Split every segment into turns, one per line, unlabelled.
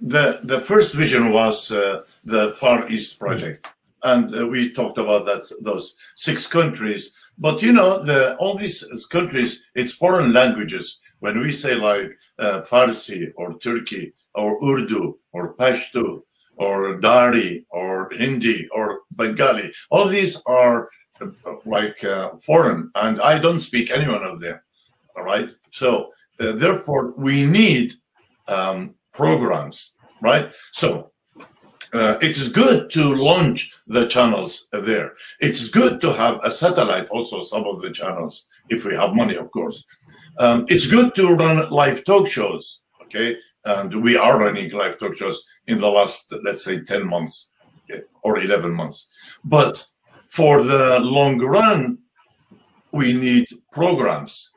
the the first vision was uh, the Far East project, and uh, we talked about that those six countries. But you know, the all these countries, it's foreign languages. When we say like uh, Farsi or Turkey or Urdu or Pashto or Dari or Hindi or Bengali, all these are uh, like uh, foreign, and I don't speak any one of them. All right, so uh, therefore we need um, programs, right? So uh, it is good to launch the channels there. It's good to have a satellite, also some of the channels, if we have money, of course. Um, it's good to run live talk shows, okay? And we are running live talk shows in the last, let's say, 10 months okay, or 11 months. But for the long run, we need programs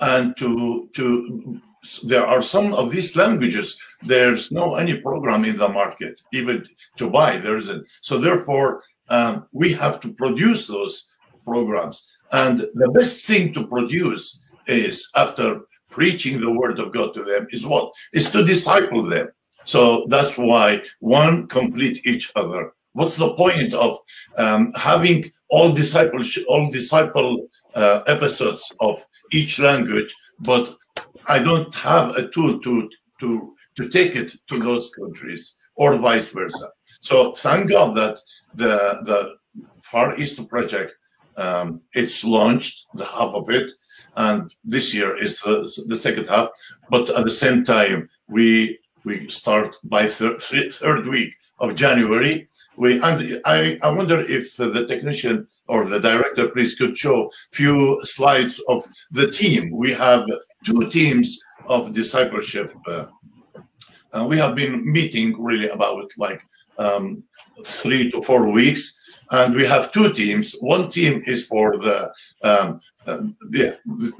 and to to there are some of these languages there's no any program in the market even to buy there isn't. So therefore um, we have to produce those programs. And the best thing to produce is after preaching the word of god to them is what? Is to disciple them. So that's why one complete each other. What's the point of um, having all disciple all disciple uh, episodes of each language but I don't have a tool to to to take it to those countries or vice versa. So thank God that the the Far East project um, it's launched the half of it, and this year is the, the second half. But at the same time, we we start by thir third week of January. We and I I wonder if the technician or the director please could show few slides of the team. We have two teams of discipleship. Uh, we have been meeting really about like um, three to four weeks, and we have two teams. One team is for the um, uh,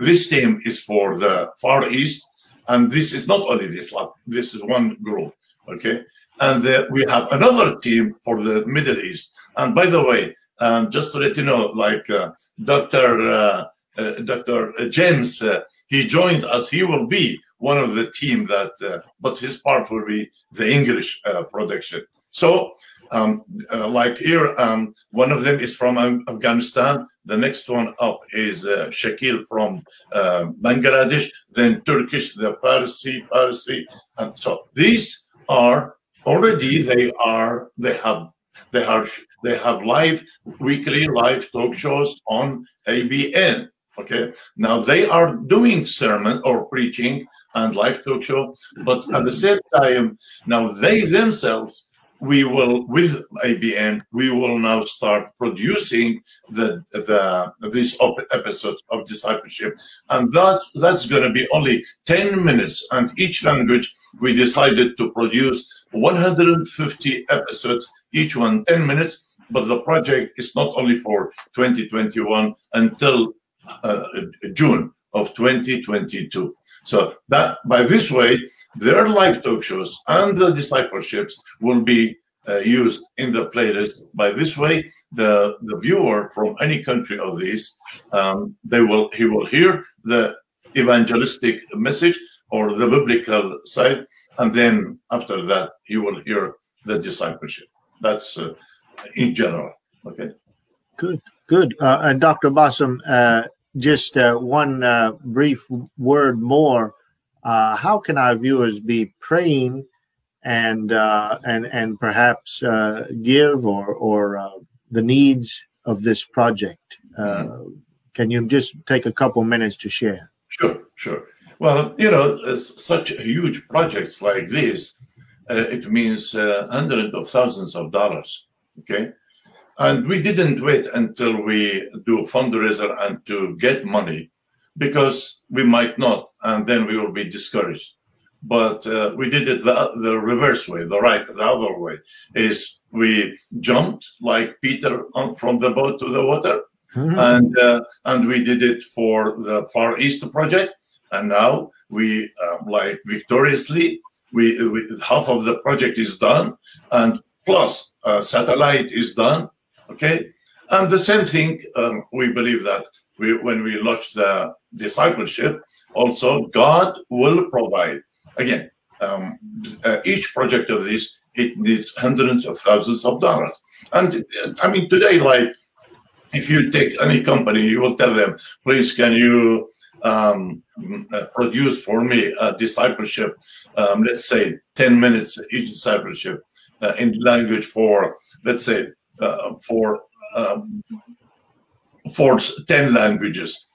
this team is for the Far East, and this is not only this like this is one group, okay. And uh, we have another team for the Middle East. And by the way, um, just to let you know, like uh, Dr. Uh, uh, Dr. James, uh, he joined us. He will be one of the team that, uh, but his part will be the English production. So, um, like here, um, one of them is from Afghanistan. The next one up is Shakil from Bangladesh. Then Turkish, the Farsi, Farsi, and so these are already they are they have they are they have live weekly live talk shows on ABN. Okay, now they are doing sermon or preaching and live talk show, but at the same time, now they themselves we will with ABN we will now start producing the the these episodes of discipleship. And that's that's going to be only 10 minutes. And each language we decided to produce 150 episodes each one 10 minutes. But the project is not only for 2021 until uh, June of 2022. So that by this way, their live talk shows and the discipleships will be uh, used in the playlist. By this way, the the viewer from any country of these, um, they will he will hear the evangelistic message or the biblical side, and then after that he will hear the discipleship. That's uh, in general. Okay.
Good, good. Uh, and Dr. Bassem, uh, just uh, one uh, brief word more. Uh, how can our viewers be praying and uh, and and perhaps give or or the needs of this project? Mm-hmm. Can you just take a couple minutes to share?
Sure, sure. Well, you know, such huge projects like this, it means hundreds of thousands of dollars Okay. And we didn't wait until we do fundraiser and to get money because we might not, and then we will be discouraged. But uh, we did it the, the reverse way, the right, the other way is we jumped like Peter on, from the boat to the water. Mm-hmm. And uh, and we did it for the Far East project, and now we uh, like victoriously we, we half of the project is done, and plus uh, satellite is done. Okay, and the same thing um, we believe that we, when we launch the discipleship, also God will provide. Again, um, uh, each project of this it needs hundreds of thousands of dollars. And uh, I mean, today, like if you take any company, you will tell them, please, can you um, uh, produce for me a discipleship, um, let's say 10 minutes each discipleship uh, in language for, let's say, for um, for 10 languages.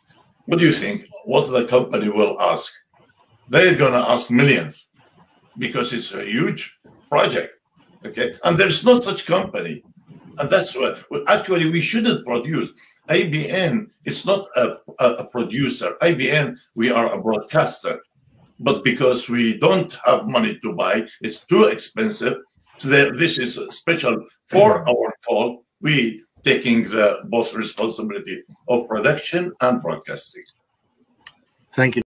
What do you think? What the company will ask? They're going to ask millions because it's a huge project. Okay. And there's no such company. And that's what well, actually we shouldn't produce. ABN is not a, a, producer. ABN, we are a broadcaster. But because we don't have money to buy, it's too expensive. So this is special for mm-hmm. our call. We taking the both responsibility of production and broadcasting.
Thank you.